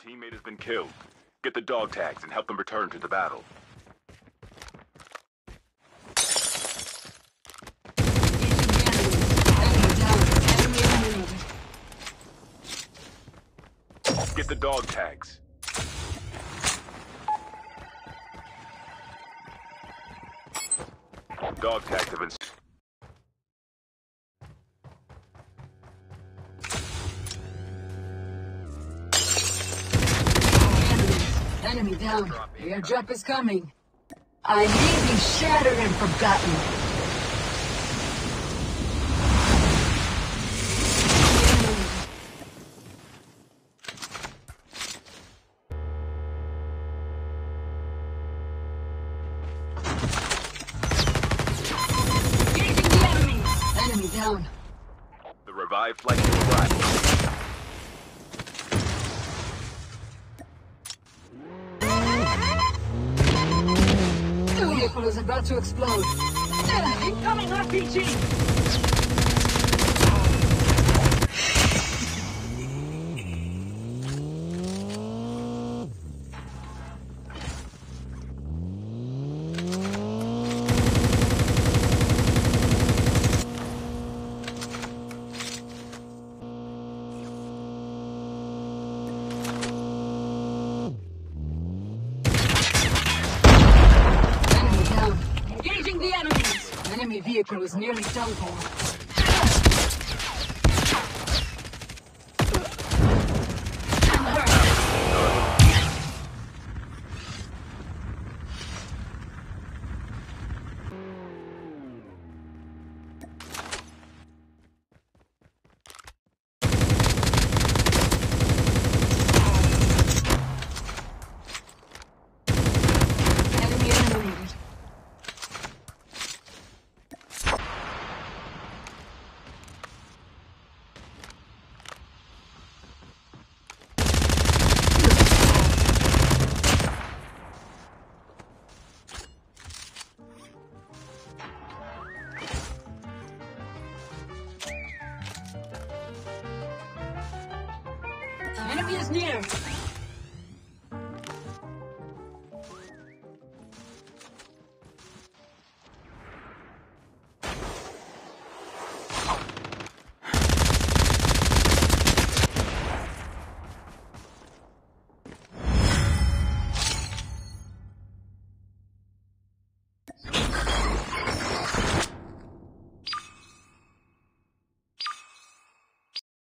teammate has been killed. Get the dog tags and help them return to the battle. Get the dog tags. Dog tags have been... Enemy down. Airdrop is coming. I may be shattered and forgotten. Engaging the enemy. Enemy down. The revived flight will arrive. The vehicle is about to explode. Incoming RPG! Enemy vehicle is nearly done The enemy is near.